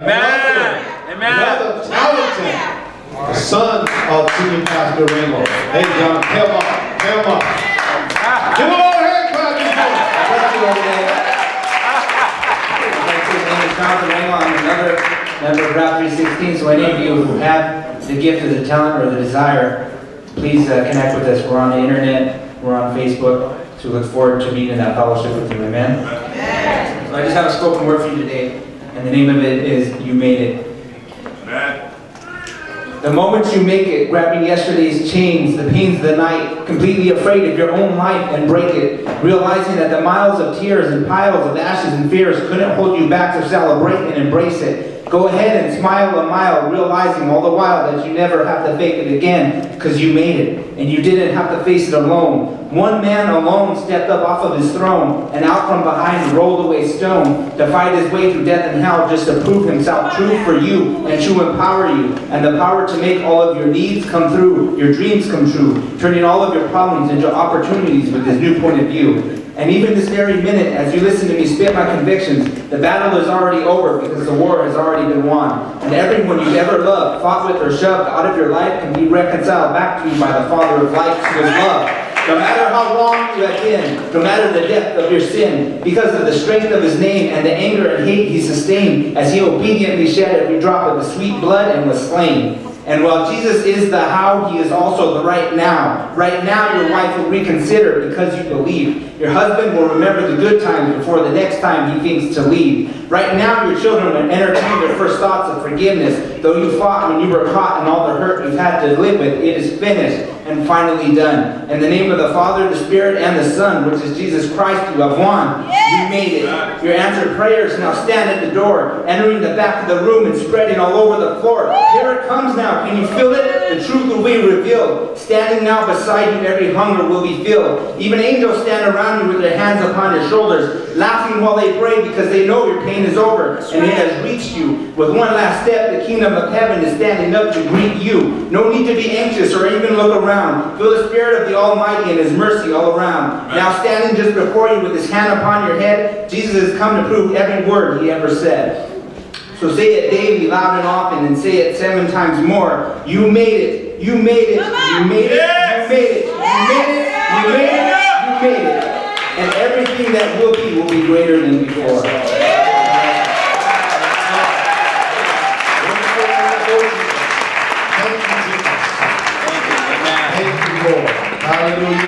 Amen. Amen. Another talented son of Senior Pastor Rainbow. Hey, John, come on, come on. Give him all a hand clap. this morning. Thank you, everybody. I'd like to name is Jonathan Raymond. I'm another member of Route 316. So any of you who have the gift or the talent or the desire, please uh, connect with us. We're on the internet. We're on Facebook. So we look forward to being in that fellowship with you. Amen? Amen. So I just have a spoken word for you today, and the name of it is "You Made It." The moment you make it, grabbing yesterday's chains, the pains of the night, completely afraid of your own life and break it, realizing that the miles of tears and piles of ashes and fears couldn't hold you back to celebrate and embrace it. Go ahead and smile a mile, realizing all the while that you never have to fake it again because you made it and you didn't have to face it alone. One man alone stepped up off of his throne and out from behind rolled away stone to fight his way through death and hell just to prove himself true for you and to empower you and the power to make all of your needs come through, your dreams come true, turning all of your problems into opportunities with his new point of view. And even this very minute, as you listen to me spit my convictions, the battle is already over because the war has already been won. And everyone you've ever loved, fought with, or shoved out of your life can be reconciled back to you by the Father of lights who is love. No matter how long you have been, no matter the depth of your sin, because of the strength of his name and the anger and hate he sustained, as he obediently shed every drop of the sweet blood and was slain. And while Jesus is the how, he is also the right now. Right now, your wife will reconsider because you believe. Your husband will remember the good times before the next time he thinks to leave. Right now, your children will entertain their first thoughts of forgiveness. Though you fought when you were caught and all the hurt you've had to live with, it is finished and finally done. In the name of the Father, the Spirit, and the Son, which is Jesus Christ, you have won. You made it. Your answered prayers now stand at the door, entering the back of the room and spreading all over the floor. Here it comes now. Can you feel it? The truth will be revealed. Standing now beside you, every hunger will be filled. Even angels stand around you with their hands upon your shoulders, laughing while they pray because they know your pain is over and it has reached you. With one last step, the kingdom of heaven is standing up to greet you. No need to be anxious or even look around. Feel the spirit of the Almighty and His mercy all around. Now standing just before you with His hand upon your head, Jesus has come to prove every word He ever said. So say it daily, loud and often, and say it seven times more. You made it. You made it. You made it. You made it. You made it. You made it. You made it. And everything that will be will be greater than before. Thank you, Jesus. Thank you, Lord. Hallelujah.